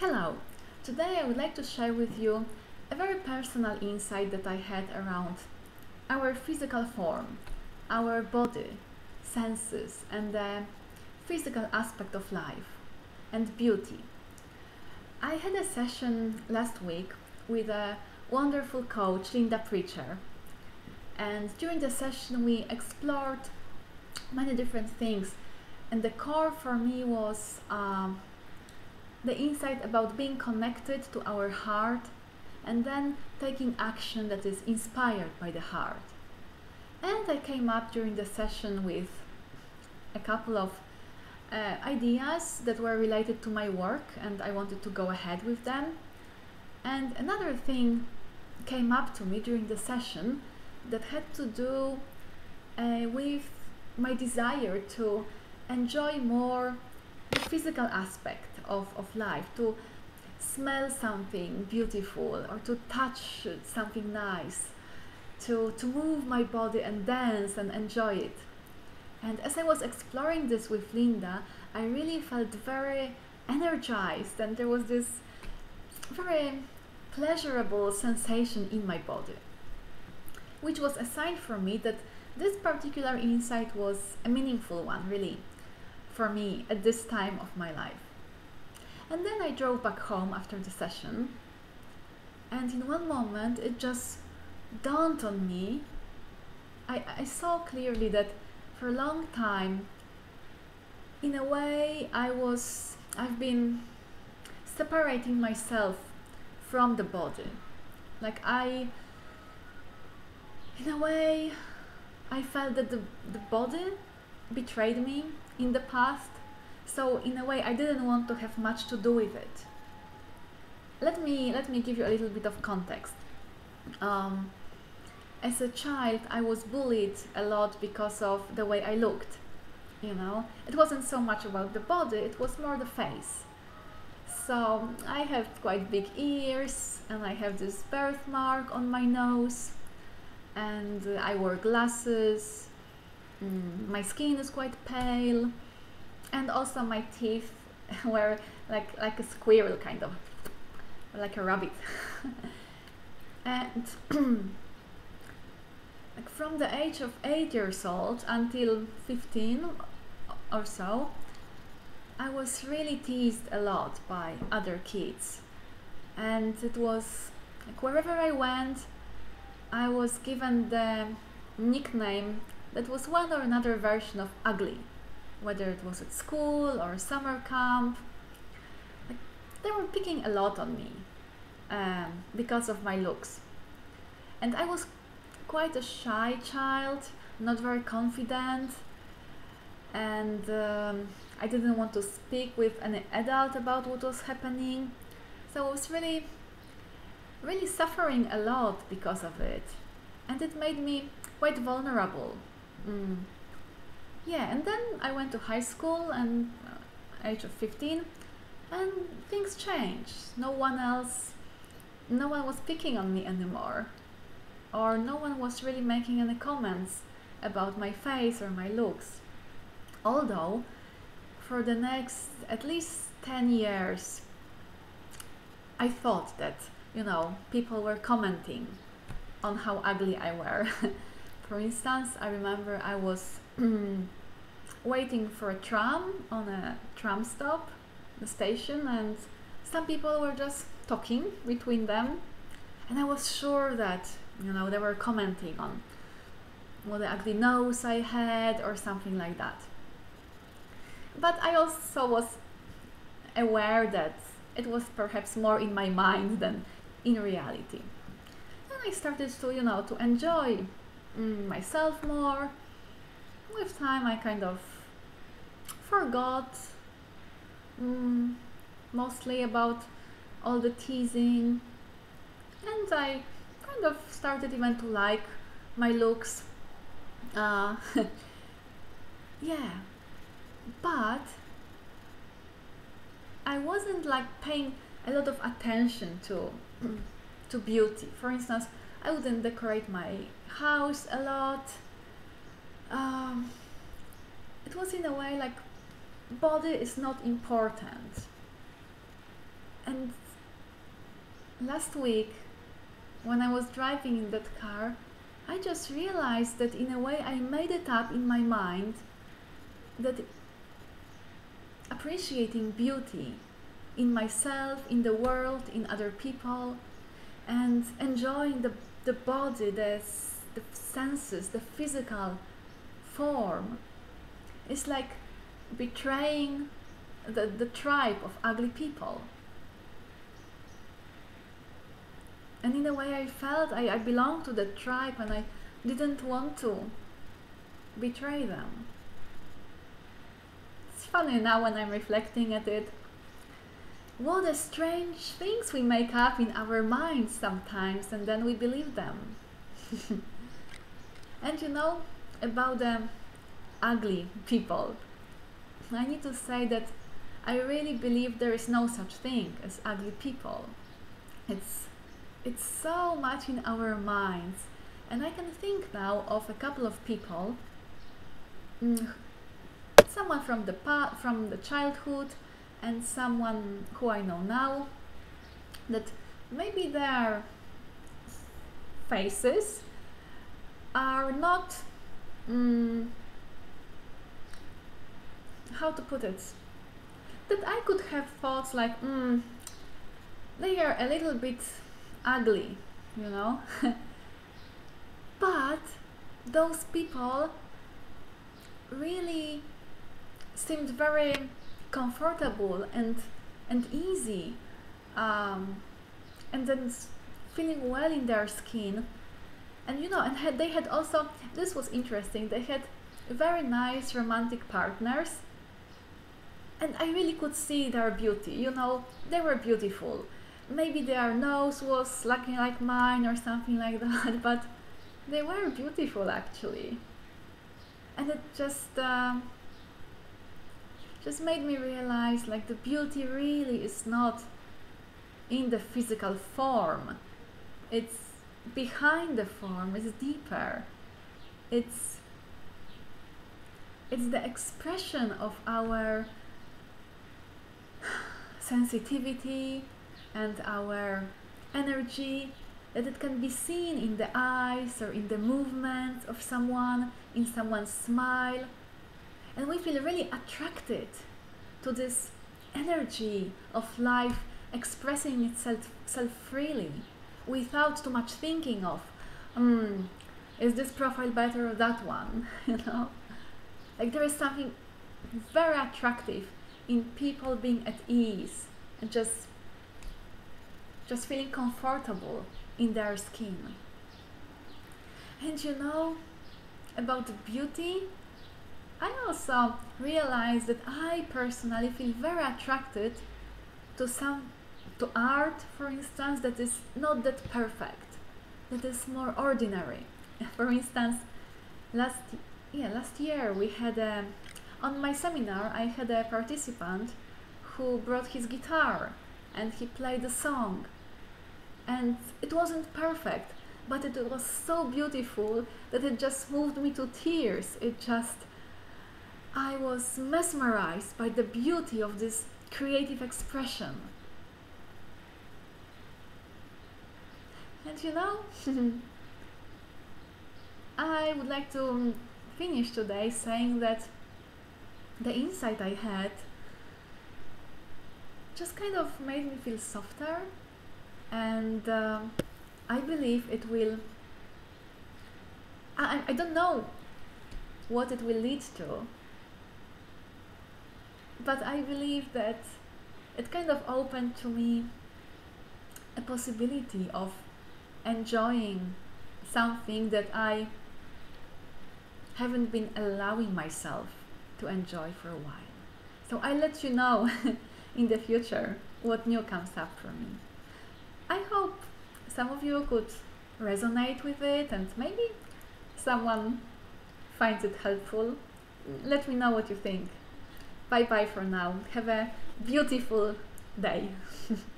Hello! Today I would like to share with you a very personal insight that I had around our physical form, our body, senses, and the physical aspect of life and beauty. I had a session last week with a wonderful coach, Linda Preacher, and during the session we explored many different things, and the core for me was. Um, the insight about being connected to our heart and then taking action that is inspired by the heart. And I came up during the session with a couple of uh, ideas that were related to my work, and I wanted to go ahead with them. And another thing came up to me during the session that had to do uh, with my desire to enjoy more physical aspect of, of life, to smell something beautiful or to touch something nice, to, to move my body and dance and enjoy it. And as I was exploring this with Linda, I really felt very energized and there was this very pleasurable sensation in my body, which was a sign for me that this particular insight was a meaningful one, really, for me at this time of my life. And then I drove back home after the session, and in one moment it just dawned on me. I, I saw clearly that for a long time, in a way, I was, I've been separating myself from the body. Like I, in a way, I felt that the, the body betrayed me in the past so in a way, I didn't want to have much to do with it. Let me let me give you a little bit of context. Um, as a child, I was bullied a lot because of the way I looked. You know, it wasn't so much about the body; it was more the face. So I have quite big ears, and I have this birthmark on my nose, and I wear glasses. Mm, my skin is quite pale and also my teeth were like like a squirrel kind of like a rabbit. And like from the age of 8 years old until 15 or so I was really teased a lot by other kids. And it was like wherever I went I was given the nickname that was one or another version of ugly whether it was at school or summer camp. They were picking a lot on me um, because of my looks. And I was quite a shy child, not very confident, and um, I didn't want to speak with any adult about what was happening. So I was really, really suffering a lot because of it. And it made me quite vulnerable. Mm yeah, and then I went to high school and uh, age of 15 and things changed. No one else, no one was picking on me anymore. Or no one was really making any comments about my face or my looks. Although, for the next at least 10 years, I thought that, you know, people were commenting on how ugly I were. for instance, I remember I was waiting for a tram on a tram stop, the station, and some people were just talking between them, and I was sure that you know they were commenting on what the ugly nose I had or something like that. But I also was aware that it was perhaps more in my mind than in reality. And I started to, you know, to enjoy myself more. With time I kind of forgot mm, mostly about all the teasing. And I kind of started even to like my looks. Uh, yeah. But I wasn't like paying a lot of attention to to beauty. For instance I wouldn't decorate my house a lot. Um, it was in a way like body is not important. And last week, when I was driving in that car, I just realized that in a way I made it up in my mind that appreciating beauty in myself, in the world, in other people, and enjoying the, the body, the, the senses, the physical form. It's like betraying the, the tribe of ugly people. And in a way, I felt I, I belonged to the tribe and I didn't want to betray them. It's funny now when I'm reflecting at it. What a strange things we make up in our minds sometimes and then we believe them. and you know, about the ugly people, I need to say that I really believe there is no such thing as ugly people. It's it's so much in our minds, and I can think now of a couple of people. Mm, someone from the pa- from the childhood, and someone who I know now. That maybe their faces are not. Mm, how to put it? that I could have thoughts like, mm, they are a little bit ugly, you know. but those people really seemed very comfortable and and easy, um, and then feeling well in their skin. And you know, and had, they had also this was interesting. They had very nice romantic partners and I really could see their beauty. You know, they were beautiful. Maybe their nose was looking like mine or something like that, but they were beautiful actually. And it just uh, just made me realize like the beauty really is not in the physical form. It's behind the form, it's deeper. It's it's the expression of our sensitivity and our energy that it can be seen in the eyes or in the movement of someone, in someone's smile. And we feel really attracted to this energy of life expressing itself, itself freely without too much thinking of, hmm, is this profile better or that one? you know? Like there is something very attractive in people being at ease and just just feeling comfortable in their skin. And you know about the beauty, I also realized that I personally feel very attracted to some to art, for instance, that is not that perfect, that is more ordinary. For instance, last yeah last year we had a on my seminar, I had a participant who brought his guitar and he played a song. And it wasn't perfect, but it was so beautiful that it just moved me to tears. It just, I was mesmerized by the beauty of this creative expression. And you know, I would like to finish today saying that the insight I had just kind of made me feel softer and uh, I believe it will I, I don't know what it will lead to but I believe that it kind of opened to me a possibility of enjoying something that I haven't been allowing myself to enjoy for a while. So I'll let you know in the future what new comes up for me. I hope some of you could resonate with it and maybe someone finds it helpful. Let me know what you think. Bye bye for now. Have a beautiful day.